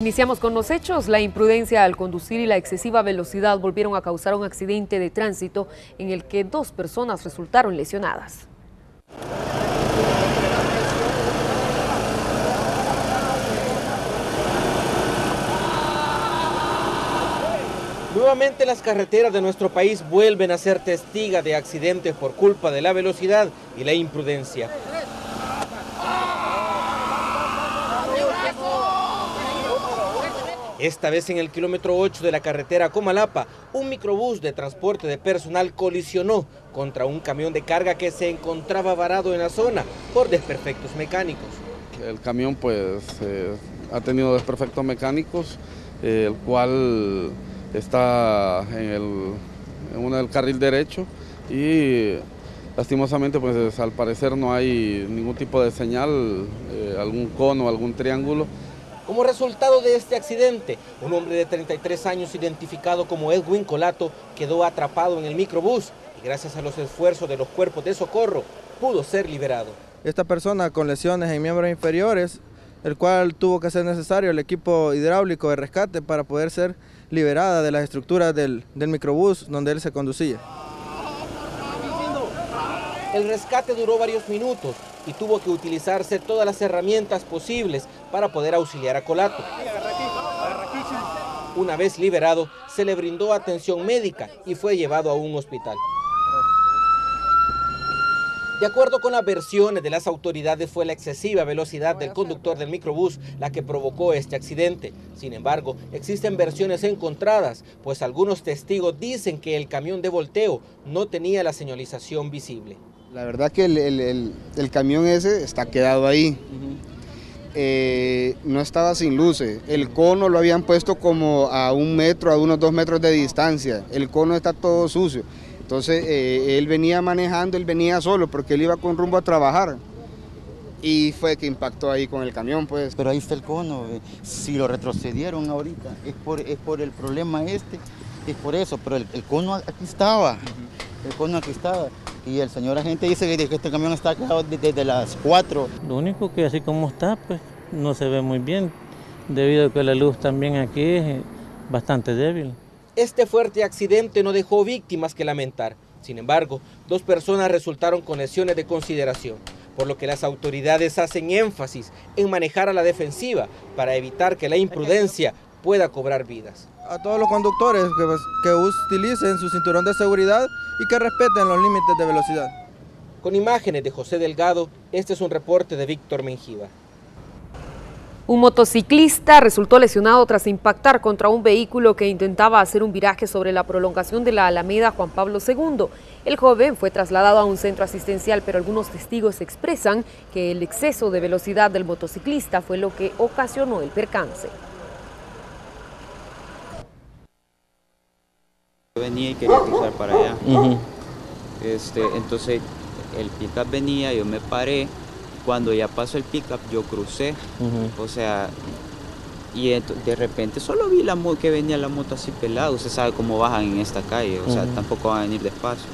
Iniciamos con los hechos. La imprudencia al conducir y la excesiva velocidad volvieron a causar un accidente de tránsito en el que dos personas resultaron lesionadas. Nuevamente las carreteras de nuestro país vuelven a ser testigas de accidentes por culpa de la velocidad y la imprudencia. Esta vez en el kilómetro 8 de la carretera Comalapa, un microbús de transporte de personal colisionó contra un camión de carga que se encontraba varado en la zona por desperfectos mecánicos. El camión pues eh, ha tenido desperfectos mecánicos, eh, el cual está en el, en del carril derecho y lastimosamente pues al parecer no hay ningún tipo de señal, eh, algún cono, algún triángulo como resultado de este accidente, un hombre de 33 años identificado como Edwin Colato quedó atrapado en el microbús y gracias a los esfuerzos de los cuerpos de socorro pudo ser liberado. Esta persona con lesiones en miembros inferiores, el cual tuvo que ser necesario el equipo hidráulico de rescate para poder ser liberada de las estructuras del, del microbús donde él se conducía. El rescate duró varios minutos y tuvo que utilizarse todas las herramientas posibles para poder auxiliar a Colato. Una vez liberado, se le brindó atención médica y fue llevado a un hospital. De acuerdo con las versiones de las autoridades, fue la excesiva velocidad del conductor del microbús la que provocó este accidente. Sin embargo, existen versiones encontradas, pues algunos testigos dicen que el camión de volteo no tenía la señalización visible. La verdad que el, camión ese está quedado ahí. Eh, no estaba sin luces. El cono lo habían puesto como a un metro, a unos dos metros de distancia. El cono está todo sucio. Entonces eh, él venía manejando, él venía solo porque él iba con rumbo a trabajar. Y fue que impactó ahí con el camión, pues. Pero ahí está el cono. Eh. Si lo retrocedieron ahorita, es por, es por el problema este, es por eso. Pero el, cono aquí estaba. El cono aquí estaba. Y el señor agente dice que este camión está quedado desde las 4. Lo único que así como está, pues no se ve muy bien, debido a que la luz también aquí es eh, bastante débil. Este fuerte accidente no dejó víctimas que lamentar. Sin embargo, dos personas resultaron con lesiones de consideración, por lo que las autoridades hacen énfasis en manejar a la defensiva para evitar que la imprudencia pueda cobrar vidas. A todos los conductores que, pues, que utilicen su cinturón de seguridad y que respeten los límites de velocidad. Con imágenes de José Delgado, este es un reporte de Víctor Menjiva. Un motociclista resultó lesionado tras impactar contra un vehículo que intentaba hacer un viraje sobre la prolongación de la Alameda Juan Pablo II. El joven fue trasladado a un centro asistencial, pero algunos testigos expresan que el exceso de velocidad del motociclista fue lo que ocasionó el percance. Venía y quería cruzar para allá. este, entonces el pickup venía, yo me paré. Cuando ya pasó el pickup, yo crucé. O sea, y de repente solo vi la que venía la moto así pelada. Usted sabe cómo bajan en esta calle, o sea, tampoco van a venir despacio.